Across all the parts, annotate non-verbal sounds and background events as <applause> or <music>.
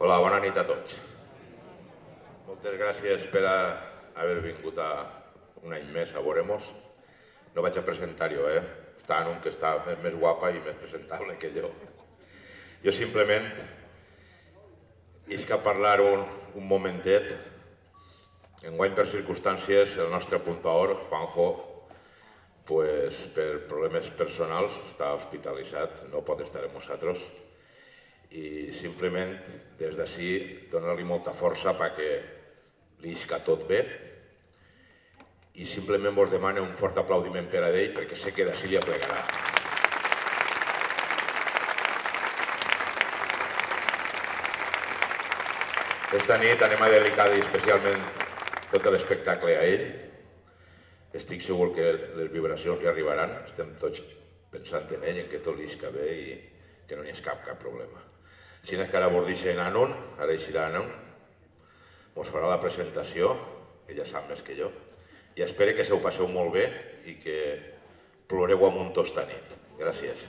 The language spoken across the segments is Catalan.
Hola, bona nit a tots. Moltes gràcies per haver vingut a un any més a Voremos. No vaig a presentar-ho, eh? Està en un que està més guapa i més presentable que jo. Jo simplement isc a parlar un, un momentet. Enguany, per circumstàncies, el nostre apuntador, Juanjo, pues, per problemes personals, està hospitalitzat, no pot estar amb nosaltres i simplement des d'ací donar-li molta força perquè li isca tot bé i simplement vos demano un fort aplaudiment per a ell perquè sé que d'ací li aplegarà. Esta nit anem a dedicar especialment tot l'espectacle a ell. Estic segur que les vibracions li arribaran, estem tots pensant en ell, en que tot li isca bé i que no n'hi ha cap, cap problema. És que ara vos deixen Anon, ara eixirà Anon, us farà la presentació, ella sap més que jo, i espero que se ho passeu molt bé i que ploreu amb un tos nit. Gràcies.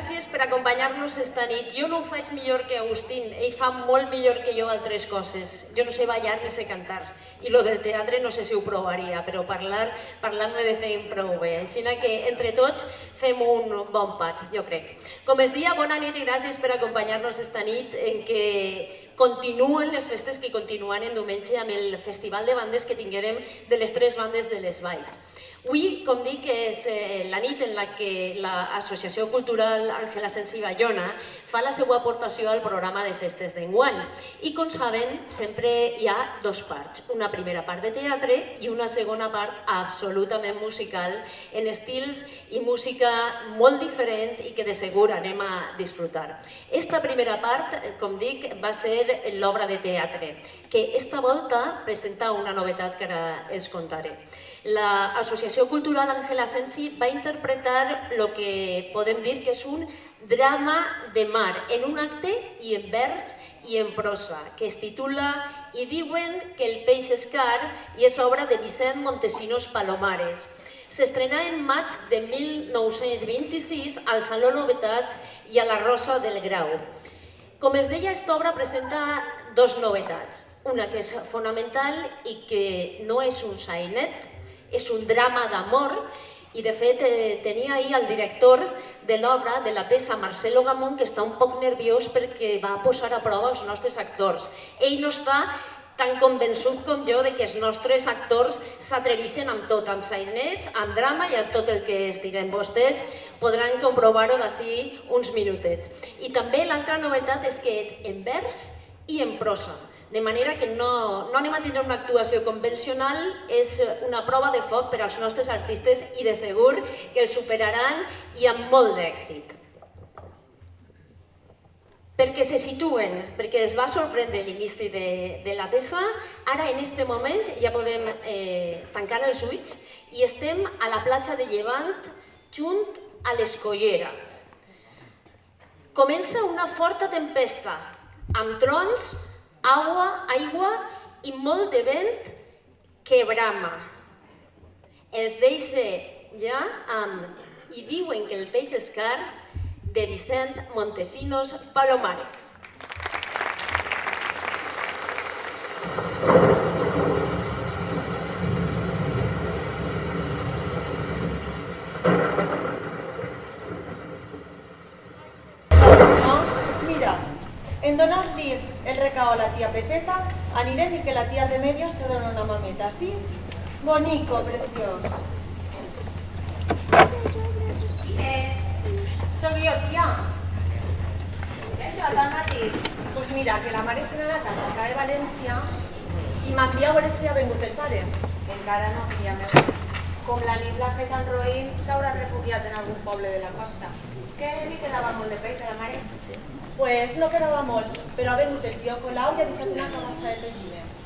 gràcies per acompanyar-nos esta nit. Jo no ho faig millor que Agustín, ell fa molt millor que jo altres coses. Jo no sé ballar ni sé cantar. I lo del teatre no sé si ho provaria, però parlar, parlant me de fer prou bé. Així que entre tots fem un bon pack, jo crec. Com es dia, bona nit i gràcies per acompanyar-nos esta nit en què continuen les festes que continuen en diumenge amb el festival de bandes que tinguérem de les tres bandes de les Valls. Avui, com dic, és eh, la nit en la que l'Associació Cultural Àngela Sensi Bayona fa la seva aportació al programa de festes d'enguany. I, com saben, sempre hi ha dos parts. Una primera part de teatre i una segona part absolutament musical en estils i música molt diferent i que de segur anem a disfrutar. Esta primera part, com dic, va ser l'obra de teatre, que esta volta presenta una novetat que ara els contaré. L'Associació Cultural Àngela Sensi va interpretar el que podem dir que és un drama de mar, en un acte i en vers i en prosa, que es titula I diuen que el peix és car i és obra de Vicent Montesinos Palomares. S'estrenà en maig de 1926 al Saló Novetats i a la Rosa del Grau. Com es deia, aquesta obra presenta dos novetats. Una que és fonamental i que no és un sainet, és un drama d'amor i de fet eh, tenia ahir el director de l'obra, de la peça, Marcelo Gamón, que està un poc nerviós perquè va posar a prova els nostres actors. Ell no està tan convençut com jo de que els nostres actors s'atrevissin amb tot, amb sainets, amb drama i amb tot el que estiguen. Vostès podran comprovar-ho d'ací uns minutets. I també l'altra novetat és que és en vers i en prosa de manera que no, no anem a tindre una actuació convencional, és una prova de foc per als nostres artistes i de segur que el superaran i amb molt d'èxit. Perquè se situen, perquè es va sorprendre l'inici de, de la peça, ara en aquest moment ja podem eh, tancar els ulls i estem a la platja de Llevant junt a l'Escollera. Comença una forta tempesta, amb trons, aigua, aigua i molt de vent que brama. Els deixa ja amb I diuen que el peix és car de Vicent Montesinos Palomares. En donar-li el recao a la tia Pepeta, anirem i que la tia Remedios te dona una mameta, sí? Bonico, preciós. Jo, tia. Això, tal matí. Pues mira, que la mare se n'ha anat a acá de València i m'envia a veure si ha vengut el pare. Encara no, filla meva. Com la nit l'ha fet en roïn, s'haurà refugiat en algun poble de la costa. Què li quedava molt de peix a la mare? Pues no quedava molt, però ha venut el tio Colau i ha deixat una canasta de teixines.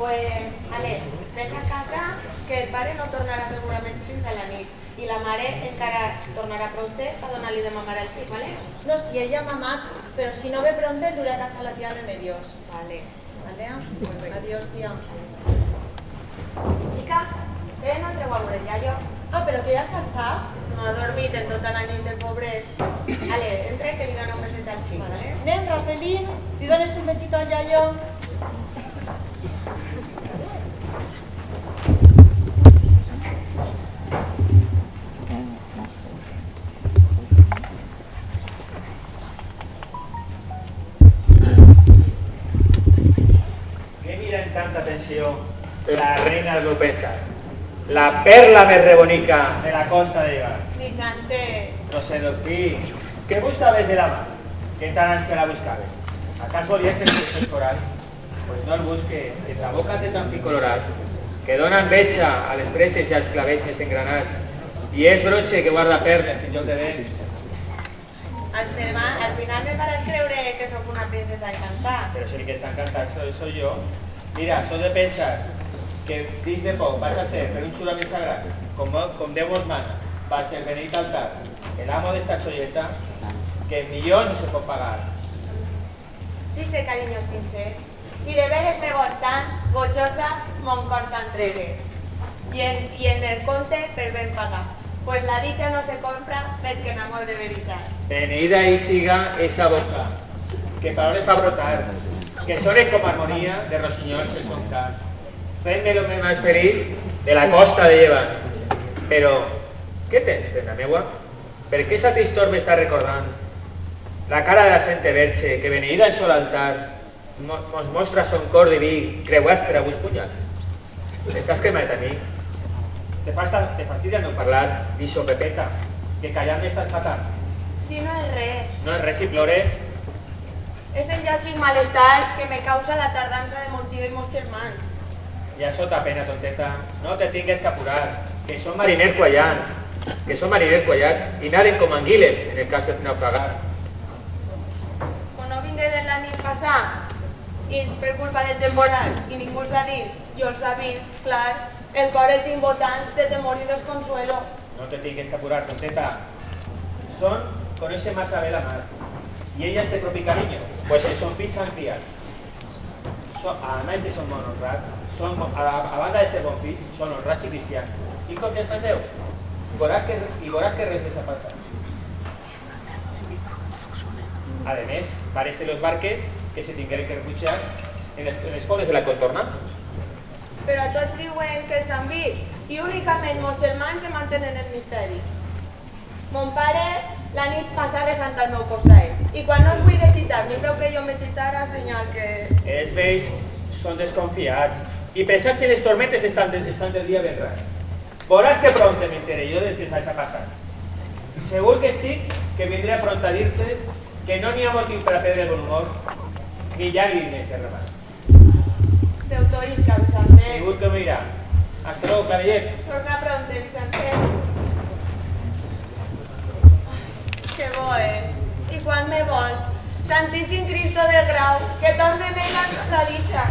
Pues, Ale, ves a casa que el pare no tornarà segurament fins a la nit i la mare encara tornarà pronte a donar-li de mamar al xic, vale? No, si ella ha mamat, però si no ve pronte el duré a casa la tia Remedios. Vale. Vale? Adiós, tia. Xica, què no entreu a gallo. Ah, però que ja se'l sap. No ha dormit en tota la nit el pobret. Ale, entra que li dona un beset al xic, vale? Nen, Rafelín, li dones un besito al iaio. Què mira amb tanta atenció la reina europea? La perla més rebonica de la costa de Llevant. Crisante, No sé, Dolfí, què buscaves de la mà? Què tan ànsia la buscaves? Acas volies el peixos coral? Pues no el busques, que la boca té tan picolorat que dona enveja a les preses i als clavells més engranats. I és broche que guarda perles en lloc de dents. al, final, al final me faràs creure que sóc una princesa encantada. Pero si el que está encantado soy, soy yo. Mira, soy de pensar que dins de poc vaig a ser per un xurament sagrat, com, com Déu mos mana, vaig el beneit altar, el amo d'esta xolleta, que millor no se pot pagar. Sí sé, cariño sincer. Si de veres me gustan, bochosa, mon cor t'entrere. I en, I en el conte per ben pagar. Pues la dicha no se compra més que en amor de veritat. Beneïda i siga esa boca, que paraules fa brotar, que sonen com harmonia de rossinyols el son cant. Fent-me lo més feliç de la costa de Llevant. Però, què tens, dona meua? Per què esa tristor m'està recordant? La cara de la Sente Verge, que beneïda en sol altar, mo- mos mostra son cor de vi, creuats per a vos punyals. Estàs cremat a mi? Te, te fastidia no parlar, dixo Pepeta, que callant m'estàs fatal. Si no és res, No és res si plores, és el llàgic malestar que me causa la tardança de Montió i meus germans. I això pena, tonteta. No te tingues que apurar, que som mariner quallant, que som mariner quallats i naden com anguiles en el cas de naufragar. Quan no vingué de la nit passar, i per culpa del temporal, i ningú s'ha dit, jo el sabia, clar, el cor el tinc botant de temor i desconsuelo. No te tingues que apurar, tonteta. Son, conoce más a la mar. Y ella es de propi cariño, pues son pis han criat. Son, además de son honrats, son, a, a banda de ser bon fills, són honrats i cristians. I confiança en Déu. I veuràs que, i veuràs que res passat. A més, parece los barques que se tingueren que refugiar en les, en les pobles de la contorna. Però tots diuen que els han vist, i únicament meus germans se mantenen el misteri. Mon pare la nit passa resant al meu costat, i quan no es vull xitar ni veu que jo me xitara, senyal que... Els vells són desconfiats i pensats que les tormentes estan, de, estan del dia ben ras. Veuràs que prompte m'enteré jo del que s'ha passat. Segur que estic que vindré a pront a dir-te que no n'hi ha motiu per a perdre el bon humor ni llàgrimes de remat. Déu t'oïsca, Vicentet. Segur que dirà. Hasta luego, clavellet. Torna prompte, Vicentet. Que bo és. I quan me vol? Santíssim Cristo del Grau, que torne en ella la dicha.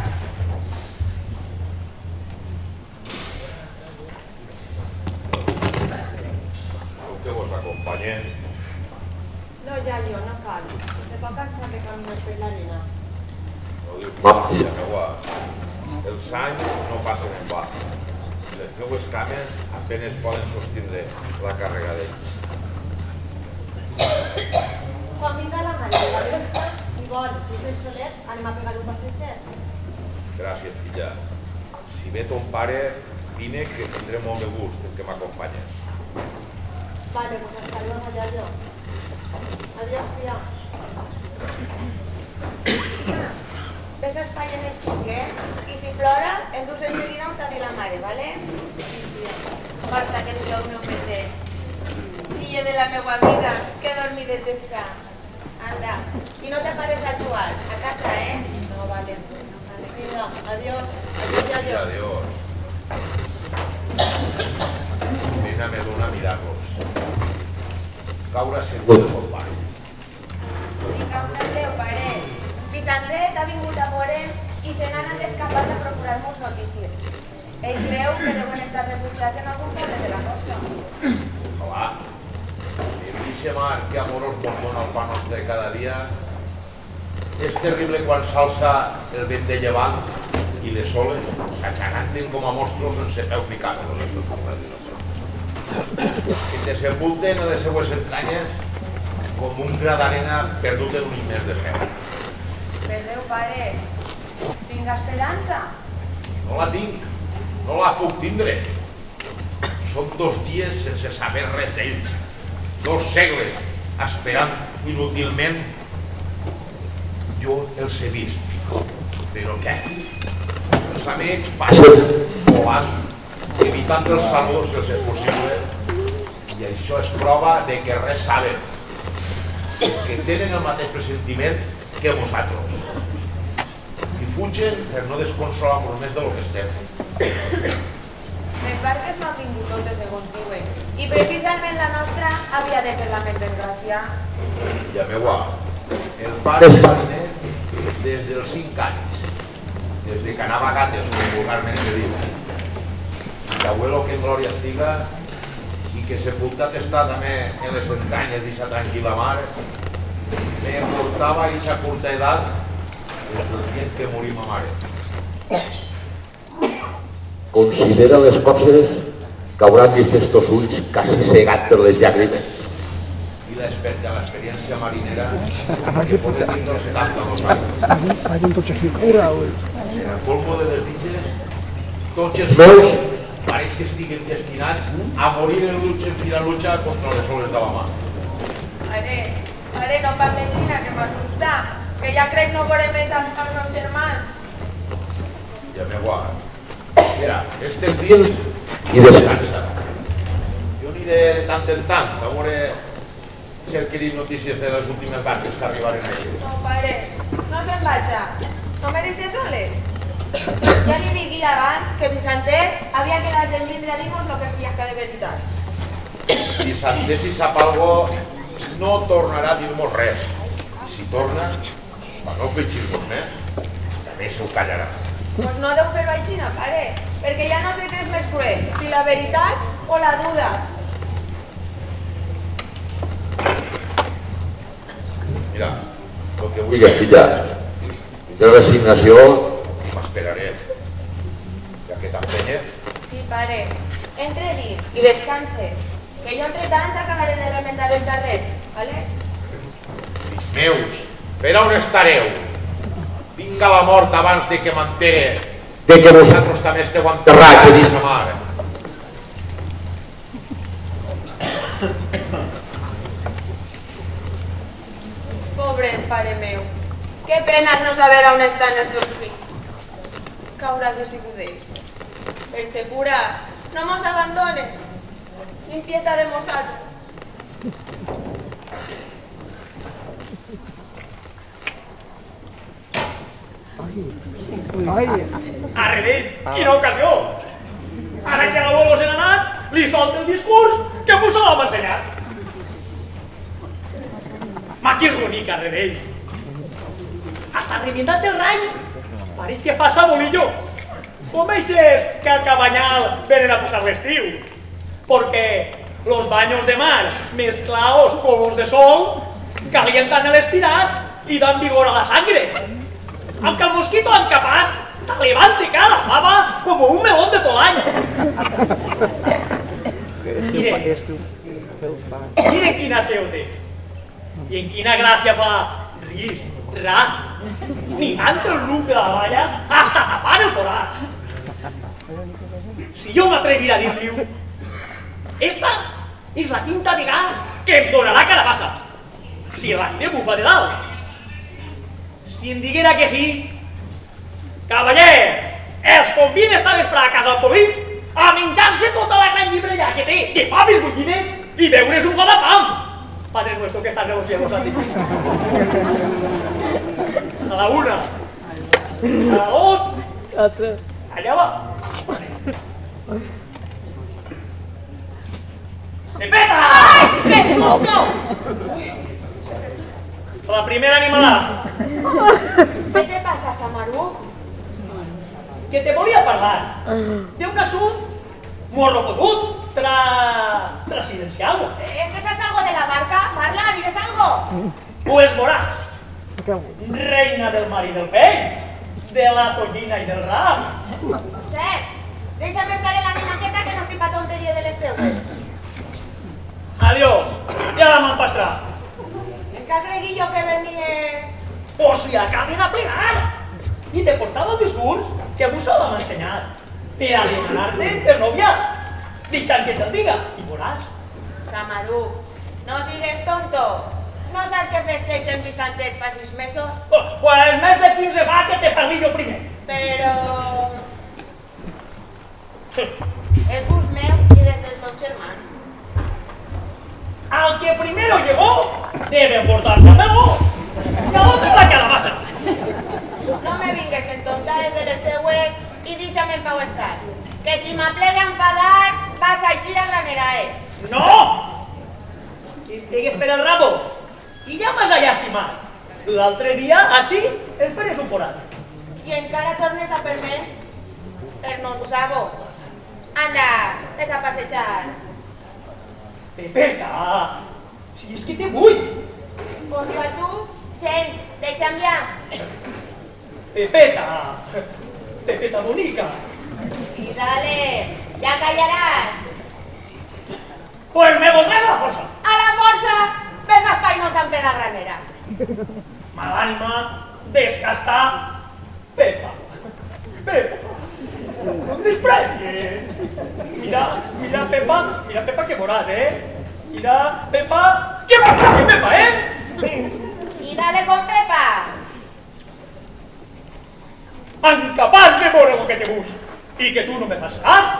Que vos acompanyen? No, iaio, no cal. Que se pot cansar de caminar per l'arena. No. Els anys no passen en va. Les meues cames apenes poden sostindre la càrrega d'ells. Quan vinga la mare de València, si vol, si és el solet, anem a pegar un passeget. Gràcies, filla. Si ve ton pare, vine que tindré molt de gust en que m'acompanyes. Vale, pues hasta luego, iaio. Adiós, fia. Ves espai en el xiquet i si plora, el dus enseguida on la mare, ¿vale? Marta, que el meu peset. Filla de la meua vida, que dormidet està. Anda, i no te pares a jugar, a casa, eh? No, vale. Vinga, adiós. Adiós, iaio. adiós. Nena me dona mirar-los. Caure segur de mon pare. Vinga, un teu pare. Vicentet ha vingut a veure i se n'han escapat a procurar-nos notícies. Ell creu que deuen estar refugiats en algun poble de la costa. El vixe mar que amorós mos dona el pa nostre cada dia és terrible quan s'alça el vent de llevant i les soles s'aixaganten com a monstruos sense peus ni cames. I te sepulten a les seues entranyes com un gra d'arena perdut en un immers de cel. Perdeu, pare. Tinc esperança. No la tinc, no la puc tindre. Són dos dies sense saber res d'ells. Dos segles esperant inútilment. Jo els he vist, però què? Els amics passen volant, evitant els saludos si els és possible, i això és prova de que res saben, que tenen el mateix pressentiment que vosaltres. I fugen per no desconsolar-nos més de lo que estem. Les barques no han vingut totes, segons diuen. I precisament la nostra havia de ser la més desgràcia. Ja meua, el pare mariner des dels 5 anys, des de que anava a gates, vulgarment se diu. L'abuelo que en glòria estiga i que sepultat està també en les entranyes d'aquesta tranquil·la mar, me portava a aquesta curta edat des del dia en que morí ma mare. Considera les coses que hauran vist estos ulls quasi cegat per les llàgrimes. I l'experiència marinera que pot tindre els 72 anys. En el colmo de desitges, tots els meus, que estiguen destinats a morir en lucha, en fina lucha contra les oles de la mar. Pare, pare, no parles així, que m'assusta. Que ja crec no veuré més els, els meus germans. Ja me guà. Mira, estem dins I des- descansa. Jo aniré de tant en tant a veure si adquirim notícies de les últimes barques que arribaren ahir. No, pare, no se'n vaja. No me deixes sole. Ja li dic abans que Vicentet havia quedat en vindre a dir-nos el que sia que de veritat. Si Santés i sap algo, no tornarà a dir-nos res. I si torna, per no pitxir-nos més, també se ho callarà. Pues no deu fer-ho així, no, pare, perquè ja no sé què és més cruel, si la veritat o la duda. Mira, el que vull Digues, filla, de resignació, m'esperaré. Ja que t'empenyes, Sí, pare, entre dins i descanse, que jo entre tant acabaré de remendar el darret, vale? fills meus, per on estareu? Vinga la mort abans de que m'entere de que vos vosaltres també esteu Terrat, he dit. sa mare. Pobre pare meu, que pena no saber on estan els seus fills. Que haurà de sigut d'ells? Perche pura, no mos abandone. Limpieta de nosaltres. Ay, A Rebell, quina ocasió! Ara que l'abuelo se n'ha anat, li solta el discurs que posàvem ensenyat. Ma, que és bonica, Rebell! Hasta revientat el rany! Pareix que fa sabolillo. Com eixes que al cabanyal venen a passar l'estiu? Porque los baños de mar mezclados con los de sol calientan el espiraz y dan vigor a la sangre. Aunque el mosquito incapaz te levante cada fava como un melón de año. Mire, mire quina seu té. I en quina gràcia fa ris, ras, lligant el nuc de la valla hasta tapar el forat. Si jo m'atrevirà a dir-li-ho, esta és la quinta vegada que em donarà carabassa. Si l'aire bufa de dalt. Si em diguera que sí, cavallers, els convida esta vesprada a casa del Polí a menjar-se tota la gran llibrella que té de faves bullines i beure's un got de pam. Padre nuestro que estás negociando, Santi. A la una, a la dos, allà va. ¡Pepeta! ¡Qué susto! La primera animalada ¿Qué te pasa, Samaruc? que te volia parlar d'un assunt molt robotut, tra... trascendencial. ¿Es que sabes algo de la barca? Marla, ¿dices algo? Pues veuràs, reina del mar i del peix, de la tonyina i del rap. Xef, deixa'm estar en la minanqueta que no estic pa tonteria de les teues. Adiós, ja la m'empastrat. Encara cregui jo que venies... O si acaben a plegar. I te portava el discurs que vos l'hem ensenyat. Per a demanar-te per novia. Deixant que te'l diga i veuràs. Samaru, no sigues tonto. No saps que festeig en Vicentet fa sis mesos? Pues, pues més de 15 fa que te parli jo primer. Però... <laughs> És gust meu i des dels meus germans. Al que primero llegó, debe portarse a Mego. Y a otro la calabaza. No me vingues en tontaes de les teues i deixa'm en pau estar. Que si m'aplega a enfadar, vas a eixir a granera és. No! I digues per el rabo. I ja m'has de llàstimar. L'altre dia, així, em faràs un forat. I encara tornes a? Per ho sabo. Anda, ves a passejar. Pepeta, si és que te vull. Pues jo a tu, gens, deixa'm ja. Pepeta, Pepeta bonica. I dale, ja callaràs. Pues me voldràs a la força. A la força, ves a espainos per la granera. Mal ànima, desgastar, Pepa, Pepa, no em desprecies. Mira, mira Pepa, mira Pepa que veuràs, eh? Mira Pepa, que m'agradi Pepa, eh? I dale con Pepa. Incapaç de veure el que te vull i que tu no me fas cas,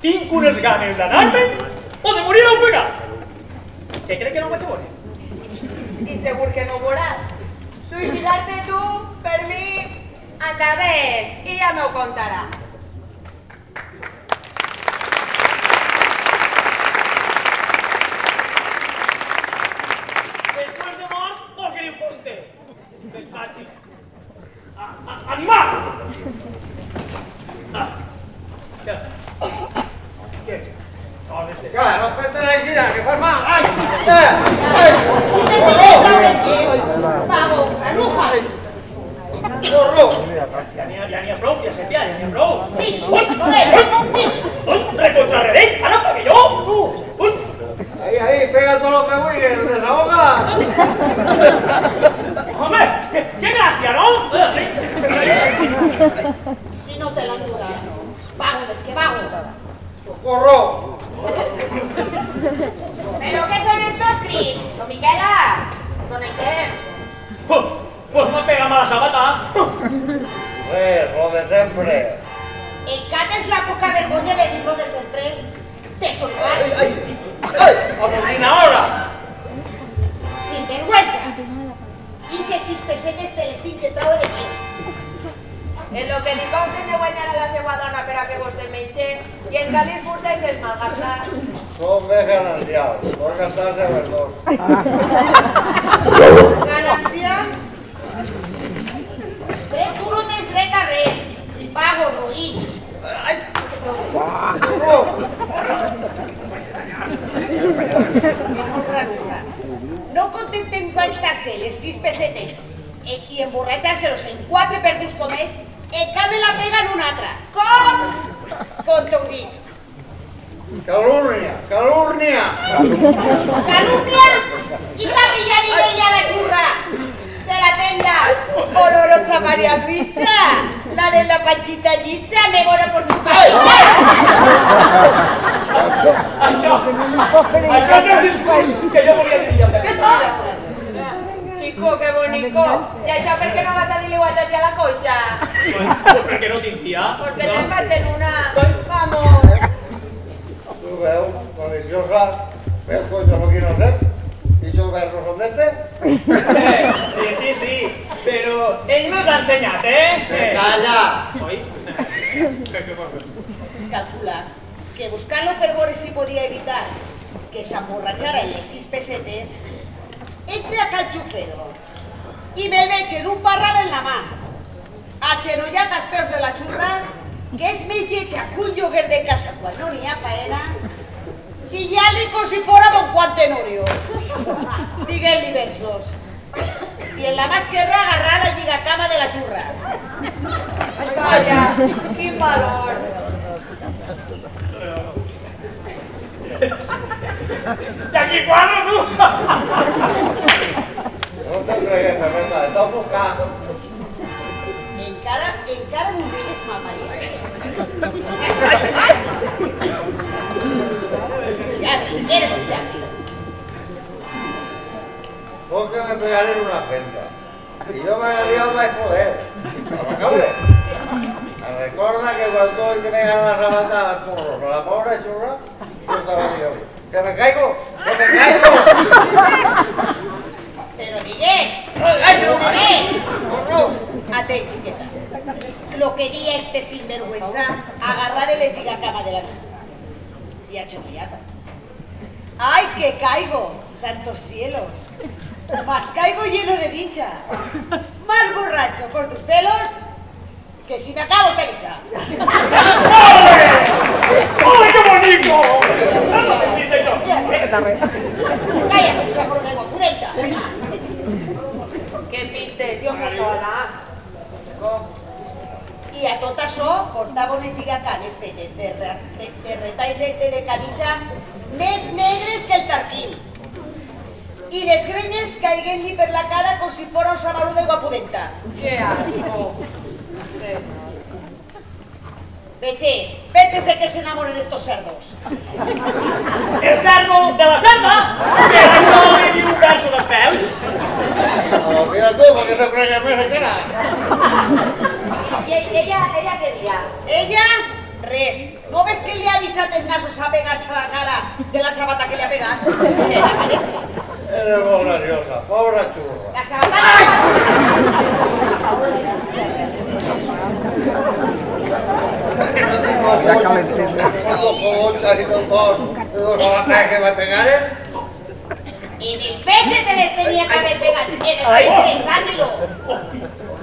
tinc unes ganes d'anar-me'n o de morir ofegat. Que crec que no ho vaig a veure. I segur que no ho veuràs. Suïcidar-te tu, per mi, anda ves, i ja m'ho contarà. 6 pessetes en 4 per dos comets, cabe la pega en un altre. Com? Com t'ho dic? Calúrnia, calúrnia! Calúrnia i tabillaria la xurra de la tenda. Olorosa María Luisa, la de la panchita llisa, me moro por tu panchita. Això, això no. Chico, qué bonito. ¿Y això per què no vas a dir igual a la coixa? Pues, pues perquè no tinc tia. Pues que te'n faig en una. Vamos. Tu veus, maliciosa, ves coño lo que no sé. ¿Y esos versos son de este? Eh, sí, sí, sí, però ell no s'ha ensenyat, eh? ¡Que calla! Oi? calcular que buscant-lo per veure si podia evitar que s'emborratxara en les sis pesetes, entre a cal xufero i me'l veig un parral en la mà, agenollat als peus de la xurra, que és més lletja que un de casa quan no n'hi ha faena, chillant-li com si fora don Juan Tenorio, diguent-li versos. I en la mà esquerra agarrar la lligacama de la xurra. Calla, quin valor. Jackie Quadro, tu! No te'n cregues, Pepeta, està ofuscat. Encara, encara no veus malparit. Lladre, eres un lladre. Vos que me pegaré en una fenda. Y yo me agarré más poder. Amacable. Me recuerda que cuando hoy te pegan la sabata al curro, a la pobre churra, yo estaba diciendo, ¡que me caigo! ¡Que me caigo! Pero digues. ¡Corro! Atent, xiqueta. Lo que di este sinvergüenza agarrar de la cama de la y ha chorreada. ¡Ay, que caigo! ¡Santos cielos! Más caigo lleno de dicha. Más borracho por tus pelos que si me acabo esta dicha. ¡Ay, qué bonito! Cállate, saco de guapudenta. Que pinte, tío Mosola. I a tot això portava unes gigacanes fetes de, re, de, de retall de, de, de camisa més negres que el tarquín. I les grenyes caiguent-li per la cara com si fora un samaruda i guapudenta. Qué asco. Sí. Veches, veches de què s'enamoren estos cerdos. <laughs> El cerdo de la cerda! Que això li diu un verso dels pèls! Oh, mira tú, porque se frega més encara. I ella, ella què dia? Ella, res. No ves que li ha deixat els nassos apegats a la cara de la sabata que li ha pegat? Que la calles. Eres molt nerviosa, pobra xurra. La sabata... pegaré, En el feche te les tenía que haber pegado. El feche, sándilo.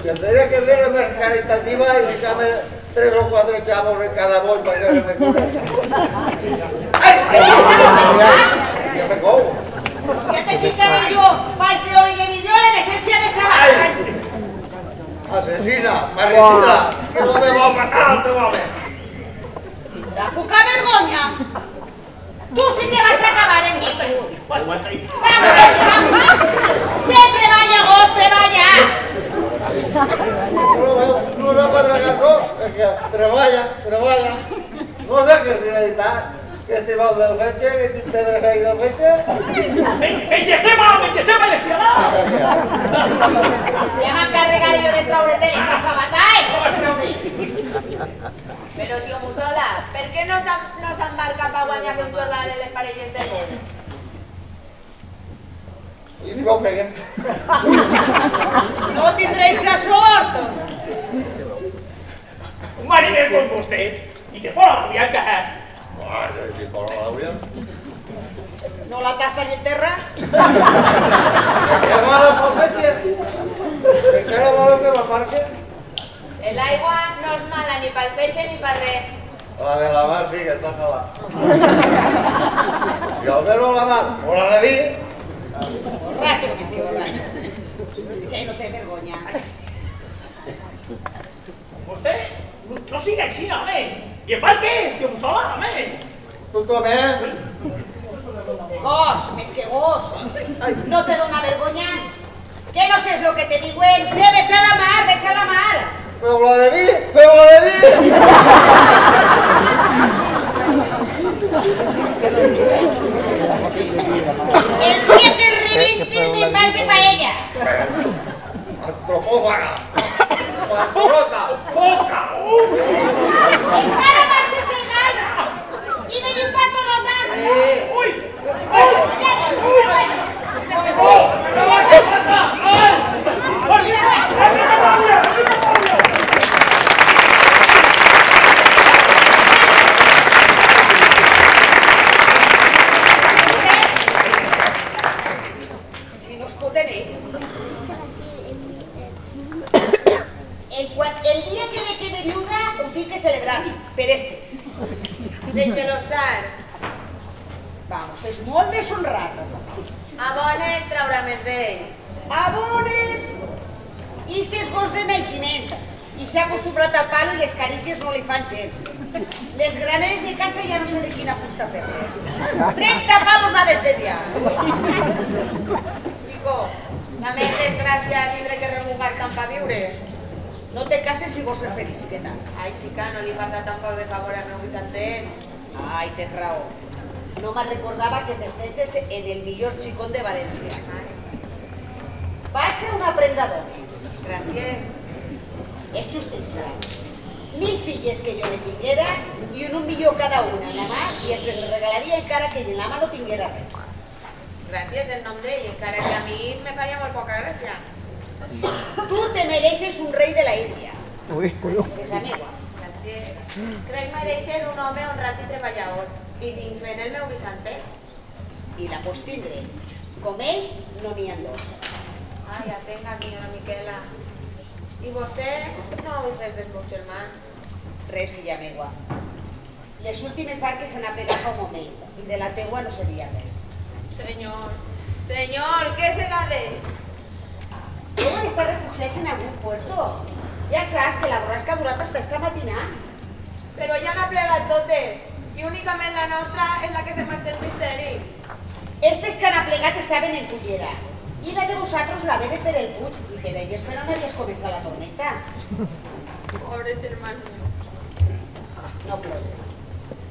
tendría que ser más caritativa y dejarme tres o cuatro chavos en cada bol para que me cure. ¡Ay! ¡Que me cojo! Ya te fijaré yo, oro y vidrio en esencia de sabata. Asesina, parricida, que no me va a matar, te a ver. La poca vergonya. Tú sí que vas a acabar en mi. Vamos, vamos. Se treballa, vos, treballa. No, veu, no no para tragar so, és que treballa, treballa. No sé què és d'editar, que estic mal del fetge, que estic pedres ahí del fetge. ¡Bellesema, bellesema, lesbiana! Ya me encarregaré yo de traurete esa sabata, es que les trauré. Però, tio Mussola, per què no s'em- no s'embarca per guanyar-se un jornal en les parelles de món? I si m'ho peguen. No tindréis la sort. Un mariner con vostè i que fora la viatge, eh? Ai, si posa l'àudia. No la tasta ni en terra. Que mala pel fetge. Encara volen que m'aparque? L'aigua no és mala ni pel fetge ni per res. La de la mar sí que està salada. I al ver-ho a la mar, o la de vi, Borracho, que sí, borracho. Sí, no té vergonya. Vostè no, no siga així, home! I en part què? Que m'ho sola, home! tu també. Gos, més que gos. No te dona vergonya. Que no sé lo que te digo, eh? Sí, ves a la mar, ves a la mar. Però la de vi, però la de vi. El día que reviente me vas de paella. Antropófaga. Pastorota. Foca. Encara vas de segar. I me diu fa torota. Sí. Ui! Si no es pot tenir. El, quan, el dia que me quede viuda, ho tinc que celebrar, per estes. Deixa-lo estar. Vamos, és molt deshonrat. A bones traurà més d'ell. Abones i si és gos de naixement. I s'ha acostumbrat al palo i les carícies no li fan gens. Les graneres de casa ja no sé de quina fusta fer-les. 30 palos m'ha desfet ja. Chico, la més desgràcia tindré que remugar tant pa viure. No te cases si vols ser feliç, xiqueta. Ai, xica, no li passa tampoc de favor al meu Vicentet. Ai, tens raó. No me'n recordava que festeges en el millor xicón de València. Vaig a una prenda d'home. Gràcies. És justícia. Mil filles que jo ne tinguera i un un millor cada una la mà i es les regalaria encara que la mà no tinguera res. Gràcies en nom d'ell, encara que a mi me faria molt poca gràcia. Tu te mereixes un rei de la Índia. Uy, cuidado. Esa meva. Gràcies. Crec mereixer un home honrat i treballador i tinc fe en el meu Vicentet. I la pots tindre. Com ell, no n'hi ha dos. Ai, atenga, senyora Miquela. I vostè no ha vist res dels meus germans? Res, filla meva. Les últimes barques s'han apegat fa un moment i de la teua no seria res. Senyor, senyor, què serà d'ell? Deuen estar refugiats en algun puerto. Ja saps que la borrasca ha durat hasta esta matinà. Però ja n'ha plegat totes i únicament la nostra és la que se manté el misteri. Estes que han aplegat estaven en Cullera. I la de vosaltres la venen per el Puig i per elles per on havies començat la tormenta. Pobres germans. No plores.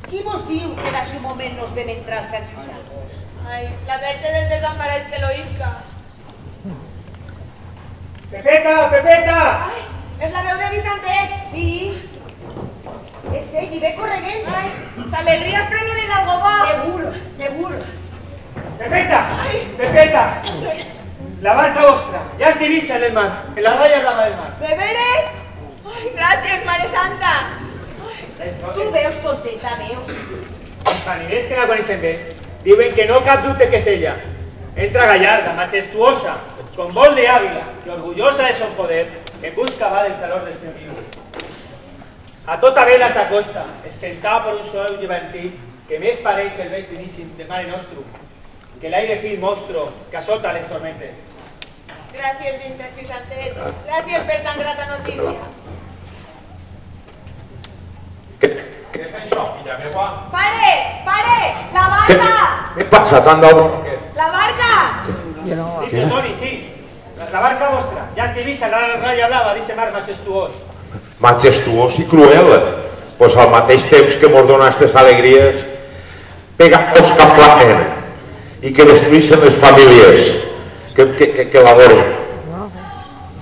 Qui vos diu que d'ací un moment nos vam entrar sans i salvos? Ai, la verge del desempareix que lo isca. Pepeta, Pepeta! Ai, és la veu de Vicentet. Sí. És ell i ve corregent. Ai, s'alegria el preludi d'algú bo. Segur, segur. Pepeta! Pepeta! La barca vostra, ja es divisa en el mar, en la raya blava del mar. De veres? Ai, gràcies, Mare Santa. No, Tu veus, tonteta, veus. Els mariners que la coneixen bé diuen que no cap dubte que és ella. Entra gallarda, majestuosa, con vol de águila y orgullosa de su poder, en busca va del calor del seu. A tota vela s'acosta, esquentada per un sol llevantí que més pareix el veix finíssim del mare nostrum, que l'aire fi mostro que assota les tormentes. Gràcies, Vincent Vicentet. Gràcies per tan grata notícia. Què, és això, filla meva? Pare, pare, la barca, Què passa tant d'hora? la barca. Sí, Toni, sí. La, barca vostra, ja es divisa la raya blava d'ese mar majestuós. Majestuós i cruel. Pues al mateix temps que mos dona aquestes alegries, pegados que aplaquen i que destruïssin les famílies que, que, que, que l'adoren.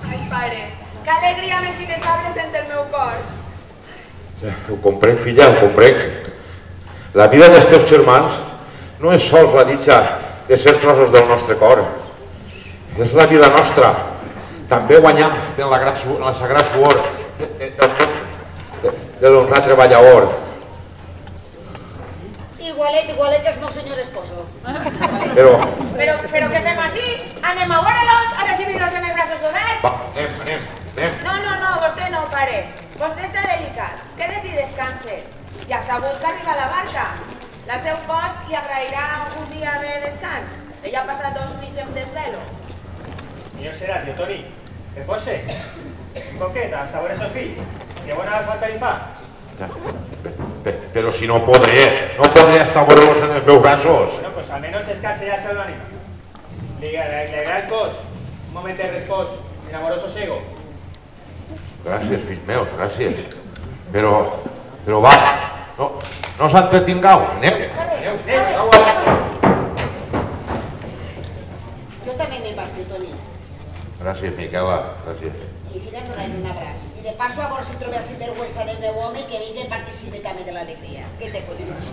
Ai, pare, que alegria més inefable sent el meu cor. Ho comprenc, filla, ho comprenc. La vida dels teus germans no és sols la ditxa de ser trossos del nostre cor. És la vida nostra. També guanyar en la, en la sagrada suor de, l'honrat treballador. Igualet, igualet que el meu senyor esposo. Però, Però, però què fem així? Anem a veure-los, a recibir-los en els braços oberts? va, anem, anem, anem. No, no, no, vostè no, pare. Vostè està delicat. Quedes i descanse. Ja sabut que arriba la barca. La seu cos li agrairà un dia de descans. Ella ha passat dos nits en desvelo. Millor serà, tio Toni. Que pot ser? Un coquet, a saber els fills. Que bona falta li fa. Pe- Però si no podré, no podré estar veure-los en els meus braços. Bueno, pues al menos descanse ya salvo ánimo. Le el cos. Un moment de repòs, en amoroso sego. Gràcies, fill meu, gràcies. Però, però va, no, no us entretingueu, anem. Aneu, aneu, au, Jo també vaig, tio Toni. Gràcies, Miquela, gràcies. I si anem donant un abraç. I de passo a veure si trobem si vergüenza del meu home que vingui i participi també de l'alegria. Què te collons?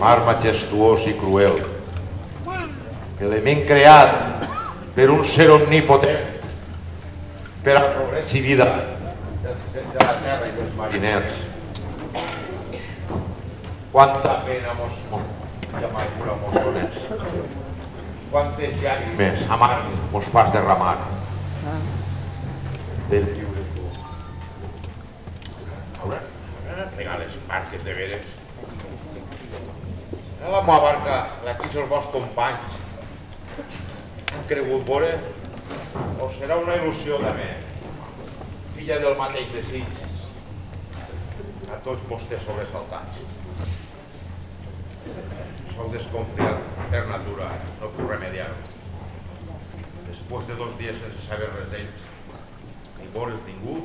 Mar majestuós i cruel. Element creat per un ser omnipotent, per al progrés i vida de la terra i dels mariners. Quanta pena mos, i amargura mos dones. Quantes llàgrimes amargues mos fas derramar. Del lliure tu. De plegar les marques de veres. a la meva barca, aquí els vostres companys, han cregut veure, o serà una il·lusió també, filla del mateix desig, a tots vostès sobresaltats. Sou desconfiat per natura, no puc remediar-ho. Després de dos dies sense saber res d'ells, ni veure'ls ningú,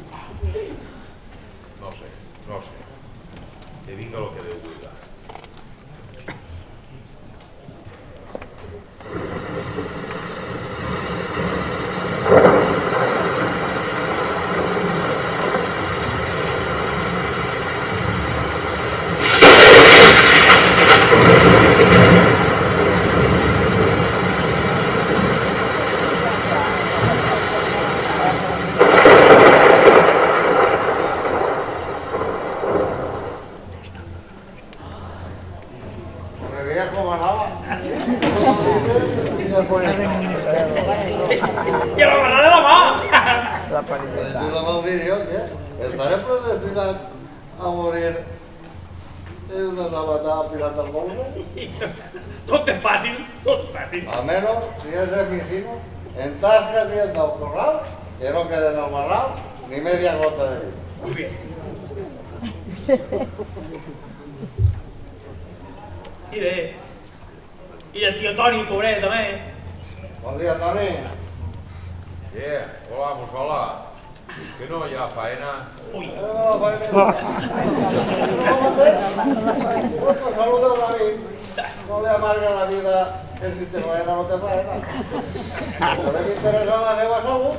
no sé, no sé. Que vinga el que Déu vulgui. Me veía como ganaba. Y se pone. I a la barra de la mà! ¿Eh? Estaré predestinado a morir en una sabatada pirata al pobre. Tot és fàcil, tot és fàcil. A menos, si es de mis hijos, en tasca tienda al corral, que no quede en el barral ni media gota de vino. Muy bien. I bé, i el tio Toni, pobret, també. Bon dia, Toni. Yeah, hola, Mussola. Que no hi ha faena? Ui, no, faena. No. Pues saluda un amic. No le amarga la vida que si te faena no te faena. Però a mi m'interessa la seva salut.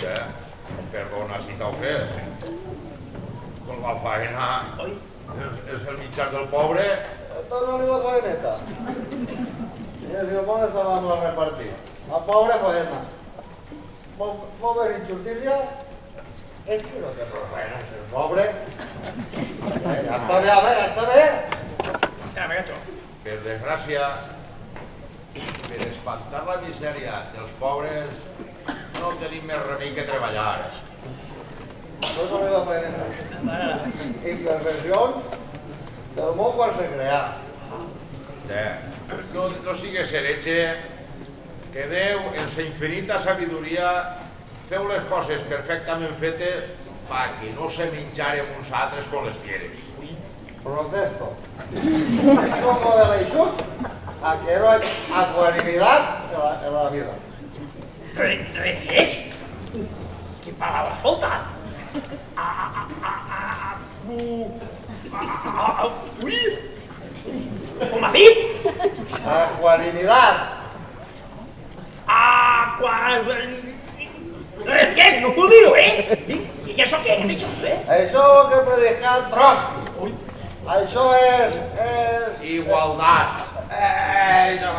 Què? Perdona si t'ha ofès. Con la faena oi, és, el mitjà del pobre. Dóna-li la faeneta. I el Simón estava amb la repartir. La pobra faena. Vol ver injustícia? És que no té prou faena, és pobre. Ja està bé, home, ja està bé. ja. Per desgràcia, per espantar la misèria dels pobres, no tenim més remei que treballar. Dóna-li la faeneta. Intervencions del món quan se crea. Eh, no, no sigues heretge, que Déu, en sa infinita sabidoria, feu les coses perfectament fetes perquè no se menjaren uns altres con les fieres. Protesto. Es un modelo eixut a que no hay ecuanimidad en la, en la vida. Re, és? Quin paraula solta? A, a, ha dit? A, quan... Res, què és? No puc dir-ho, eh? I, i això què és, això, eh? Això que predica el Trotsky. Això és, és Igualtat. eh, no,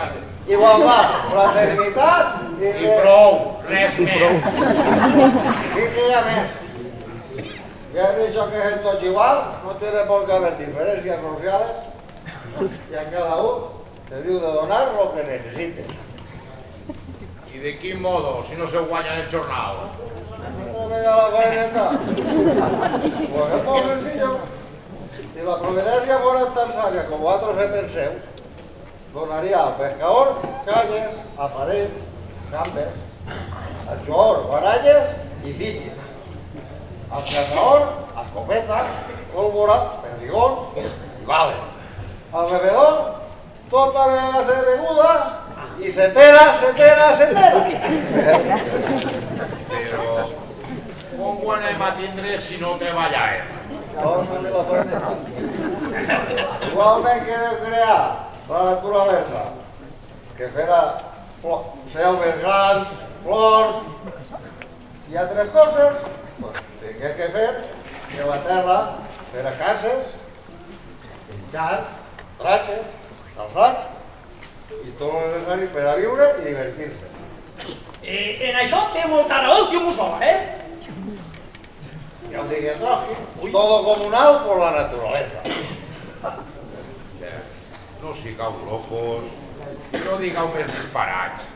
igualtat, fraternitat i, I prou, res més. I que hi ha més. Que han dicho que es todo igual, no tiene por qué haber diferencias sociales y a cada uno te diu de donar lo que necesite. I de quin modo, si no se guanya en el jornal? No venga la faeneta. Pues es muy sencillo. Si la providencia fuera tan sabia como vosotros se penseu, donaría al pescador calles, aparells, gambes, al jugador baralles y fiches, al cazador escopeta, pólvora, perdigón y vale, al bebedor tota la de beguda y setera, setera, setera. Però com ho anem a tindre si no treballàvem? Dóname la faeneta. Igualment que de crear la naturalesa, que farà selves grans, flors i altres coses, pues, tingué que fer que la terra farà cases, mitjans, tratges, calçats i tot el necessari per a viure i divertir-se. Eh, en això té molta raó el tio Mussola, eh? No digui Trotsky, todo comunal por la naturaleza. No sigueu locos, no digueu més disparats.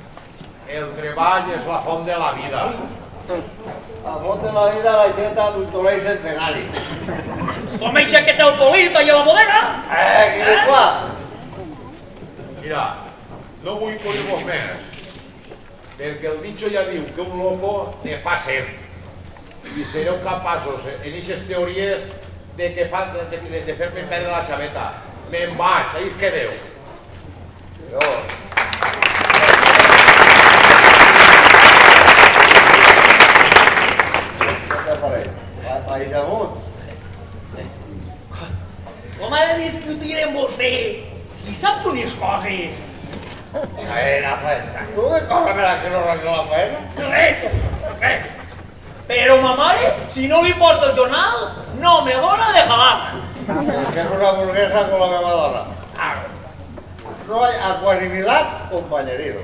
El treball és la font de la vida. A font de la vida la gent adultoleix centenari. Com eixa que té el polit allà a la bodega? Eh, quin és clar? Mira, no vull collir-vos més, perquè el dicho ja diu que un loco ne fa cent. I sereu capaços en aquestes teories de, que fa, de, de, de fer-me perdre la xaveta. Me'n vaig, ahir quedeu. Va- Vaig damunt. Com ha de discutir amb vostè? Si sap unes coses. Feina, feina. Tu me cóbrame la que no arregla la feina? Res, res. Però ma mare, si no li porto el jornal, no me dona de jalar. És que és una burguesa con la meva dona. Claro. No hay equanimidad, compañerito.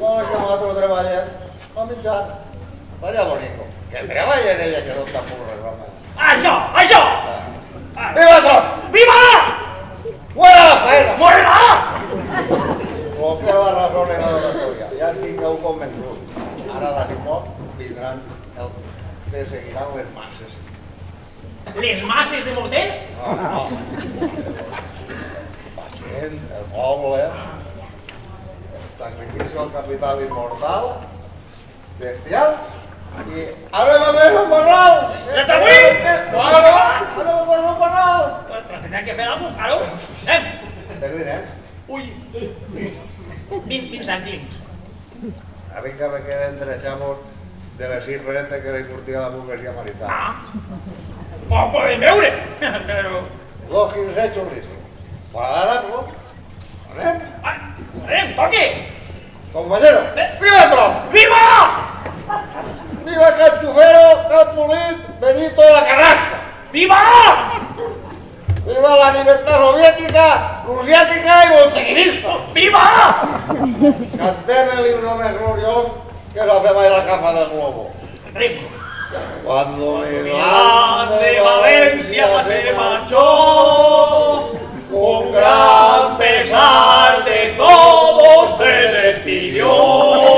No es que nosotros treballem a mitjan. Estaria bonico. Que treballen ella, que no està por reclamar. Això, això! Viva tots! Viva! Fuera la feina! Morena! Vostè la raó en la teoria. Ja en tingueu convençut. Ara la Simó vindran el que seguiran les masses. Les masses de morter? No, no. La gent, el poble, el sacrifici al capital immortal, bestial, i ara va haver un barral! Ja està avui? No, no, ara va haver un barral! Però tindrem que fer alguna cosa, claro. Anem. De diners. Ui. 20, 20 cèntims. A mi que me queden drechamos de les sis rentes que li sortia a la burguesia marital. Ah. Ho podem veure, <laughs> però... Dos quinze churritos. Para la Napo. ¿Anem? Anem, toqui! Compañero, ¡viva Trump! Viva! ¡Viva Canchufero, Calpulit, Benito de la Carrasca! ¡Viva! ¡Viva la libertad soviética, rusiática y bolchevinista! ¡Viva! Cantem el himno gloriós que la fema i la capa del globo. Cuando Milán de Valencia se marchó, con gran pesar de todos se despidió.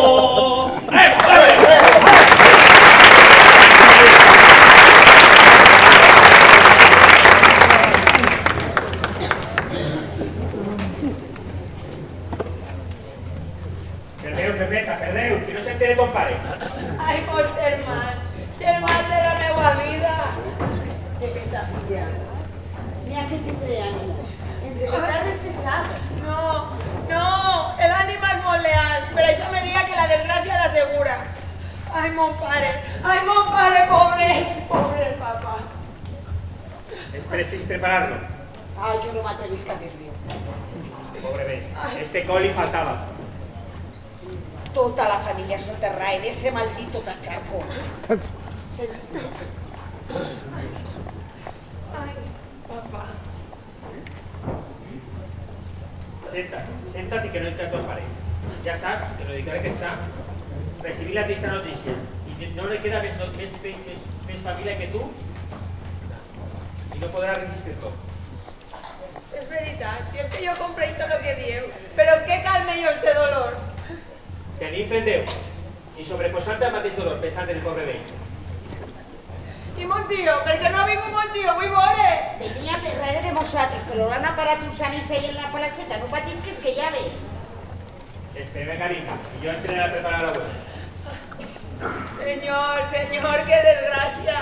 Señor, señor, qué desgracia.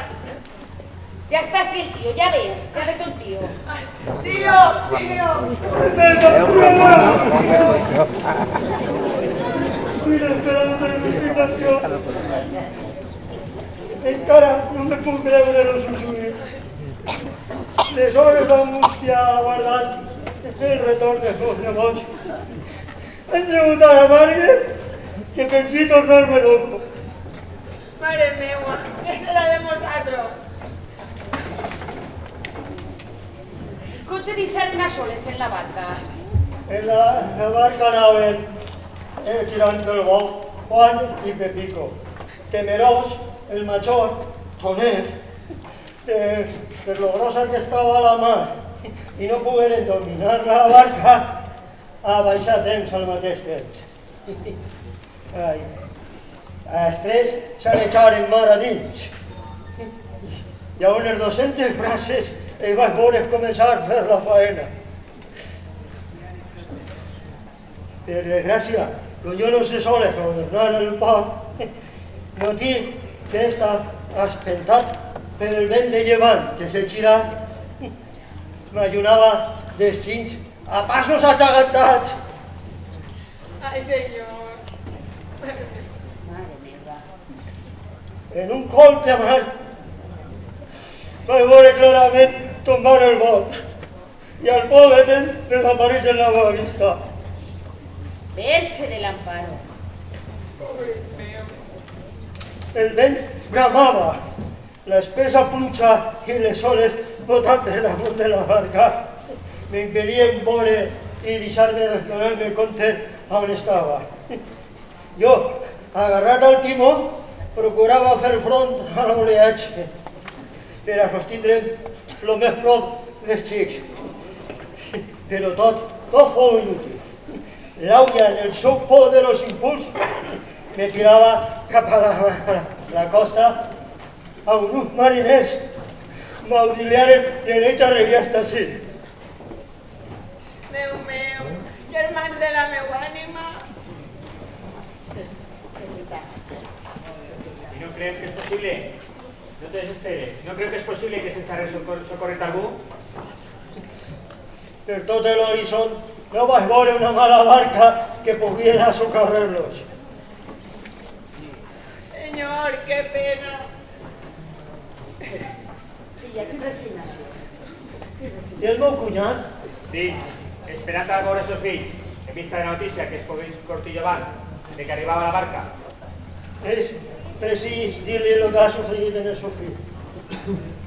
Ja està així el tio, ja ve. Ja ve ton tio. Tío, tío. Mira, esperança de resignació. Encara no me puc creure el suïcidi. Les hores d'angústia aguardant el retorn dels meus nebots han sigut tan amargues que pensi tornar-me loco. Mare meua, què serà de nosaltres? Com te deixaren a soles en la barca? En la, en la barca anaven el tirant del bou, Juan i Pepico. Temerós, el major, Tonet, eh, per lo grossa que estava la mar i no pogueren dominar la barca a baixar temps al mateix temps. <laughs> Ai, els tres s'han echar en mar a dins. I a unes 200 braces els vaig veure començar a fer la faena. Per desgràcia, com jo no sé sola governar el poc, no tinc que estar espentat per el vent de llevant que se gira, m'ajunava destins a passos achagantats. Ay, señor. Mare meva. En un colp de mar vaig veure clarament tombar el vol i al poc de temps desapareix en la meva vista. Verge de l'amparo. El vent bramava, l'espessa pluja i les oles botant per damunt de la barca m'impedien veure i deixar-me donar-me compte on estava. Jo, agarrat al timó, procurava fer front a l'oleatge per a sostindre'm el més prop dels xics. Però tot, tot fou inútil. L'auia, en el seu poderós impuls, me tirava cap a la, la, la costa a uns mariners m'auxiliaren ells arribia hasta ací. Déu meu, germans de la meua ànima. ¿Y no crees que es posible? No te desesperes. ¿No creo que es posible que sense res socor socorret algú? Per tot l'horitzont no vaig veure una mala barca que poguera socorrer-los. Señor, qué pena. Filla. Que I resignació. el meu cunyat, Sí, esperant a veure els seus fills, en vista de la notícia que es pogués cortillo abans de que arribava la barca. és precís dir-li el que ha sofrit en el fill.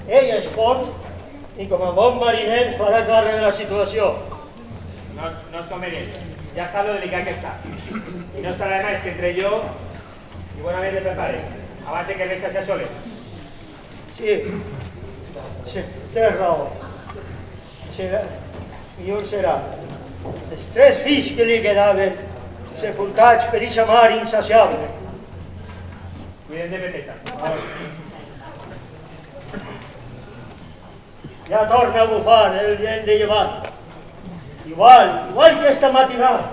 Ell és fort i com a bon mariner farà càrrec de la situació. No, no es convenient. Ja sap lo delicat que està. I no estarà de més que entre jo i bonament de prepare, abans que el veig a soles. Sí, sí tens raó. Serà, millor serà. Els tres fills que li quedaven sepultats per eixa mar insaciable. Cuiden de Peteta. Ja torna a bufar el vent de llevant. Igual, igual que esta matinada.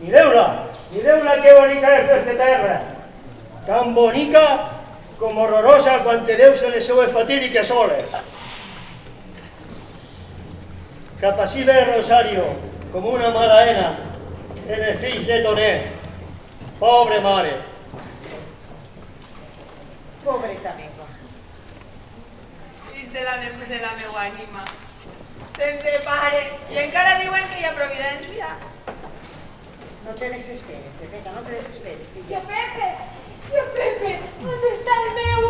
Mireu-la, mireu-la que bonica és des de terra. Tan bonica com horrorosa quan te veus en les seues fatídiques oles. Cap ací ve Rosario, com una malaena, en els fills de Tonet. Pobre mare. Pobreta meva. Fills de la, ne- de la meua ànima. Sense pare. I encara diuen que hi ha providència. No te desesperes, Pepeta, no te desesperes, filla. Yo Pepe, yo Pepe, ¿dónde está el meu?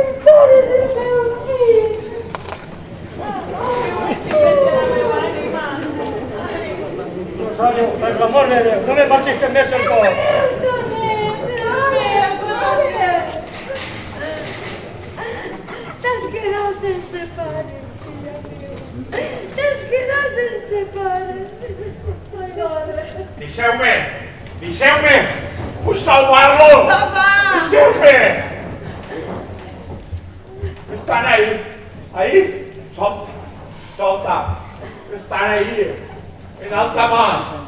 El padre del meu fill. Rosario, per l'amor de Déu, no me partiste més el cor. T'has quedat sense pare, filla meva. T'has quedat sense pare. Ai, mare. Deixeu-me! Deixeu-me! Vull salvar-lo! Papa! Deixeu-me! Estan ahí. Ahí. Solta. Solta. Estan ahí. En alta mar.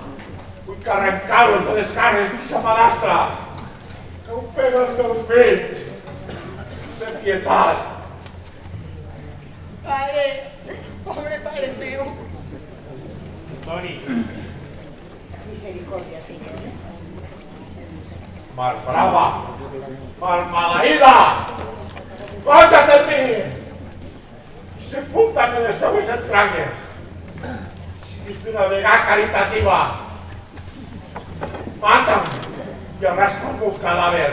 Vull que arrencar-los de les cares d'aquesta malastra. Que ho pega els meus fills. De pietat. Pare. Pobre pare meu. Toni, Misericòrdia, Senyor. Mar brava. Mar maleïda. Cónchate en mi. Sepulta'm en les teues entranyes. Siguis d'una vegada caritativa. Mata'm i arrastra el meu cadàver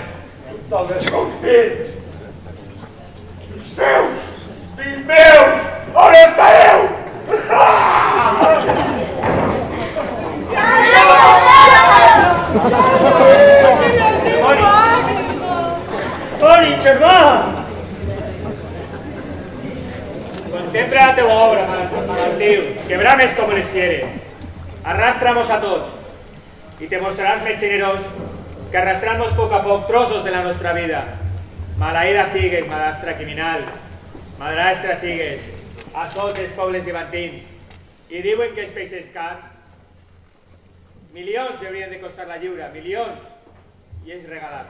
al dels meus fills. Fills meus! Fills meus! On esteu? Toni, germà! contempla la teua obra, mal- malaltiu, que brames como les fieres. Arrastramos a tots y te mostrarás més generós que arrastramos poco a poc trozos de la nostra vida. Malaïda sigues, malastra criminal. Madrastra sigues, a sols dels pobles llevantins. I diuen que els peixes car Milions li haurien de costar la lliura, milions. I és regalat.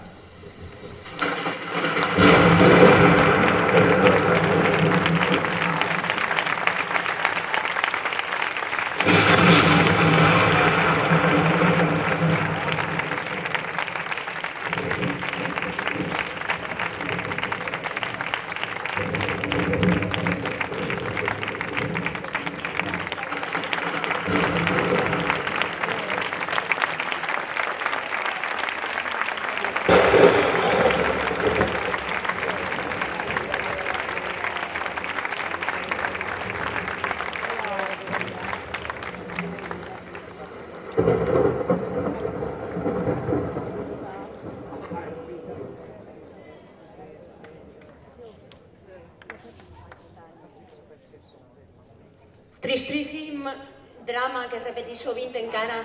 Repeteix sovint encara,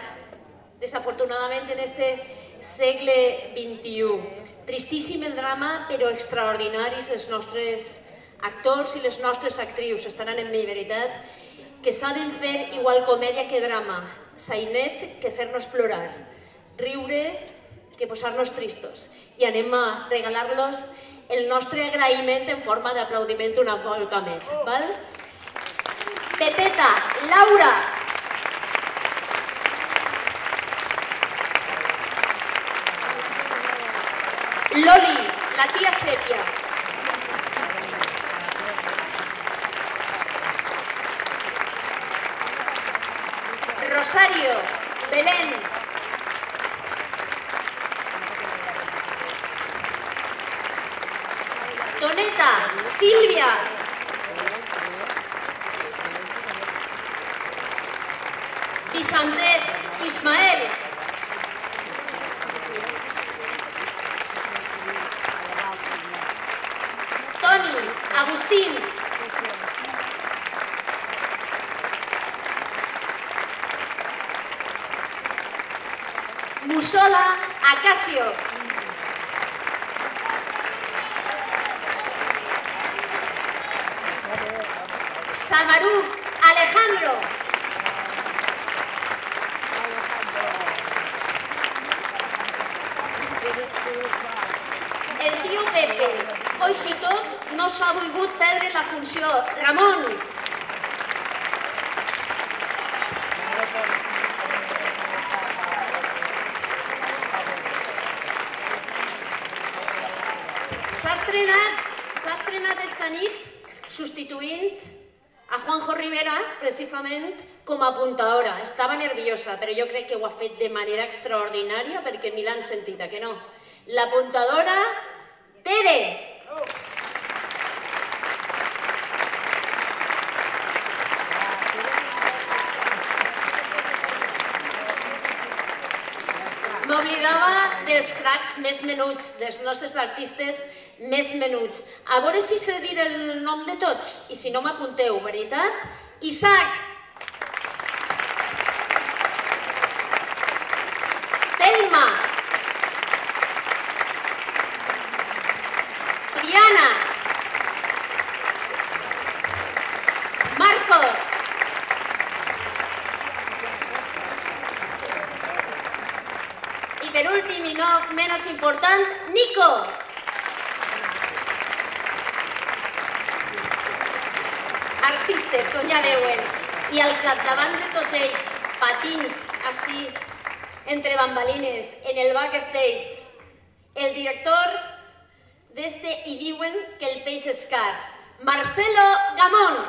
desafortunadament en este segle XXI. Tristíssim el drama, però extraordinaris els nostres actors i les nostres actrius, estaran en mi veritat, que saben fer igual comèdia que drama, sainet que fer-nos plorar, riure que posar-nos tristos. I anem a regalar-los el nostre agraïment en forma d'aplaudiment una volta més. Val? Pepeta, Laura. Loli, la tía Sepia. Rosario, Belén. Doneta, Silvia. Vicentet, Ismael. Agustín. Musola, Acacio. Samaruk, Alejandro. El tio Pepe, coix i tot, no s'ha volgut perdre la funció. Ramon. S'ha estrenat, s'ha estrenat esta nit substituint a Juanjo Rivera, precisament, com a apuntadora. Estava nerviosa, però jo crec que ho ha fet de manera extraordinària perquè ni l'han sentit, que no? L'apuntadora Tere. M'oblidava dels cracs més menuts, dels nostres artistes més menuts. A veure si sé dir el nom de tots, i si no m'apunteu, veritat? Isaac. Telma. Triana. Marcos. I per últim i no menys important, Nico. Artistes, com ja veuen. I al capdavant de tots ells, patint així, entre bambalines, en el backstage, el director d'este i diuen que el peix és car, Marcelo Gamón.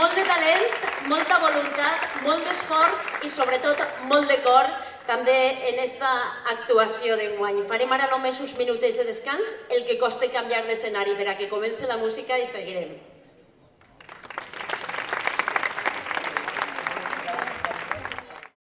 Molt de talent, molta voluntat, molt d'esforç i sobretot molt de cor també en esta actuació d'enguany. Farem ara només uns minutets de descans, el que costa canviar d'escenari per a que comence la música i seguirem.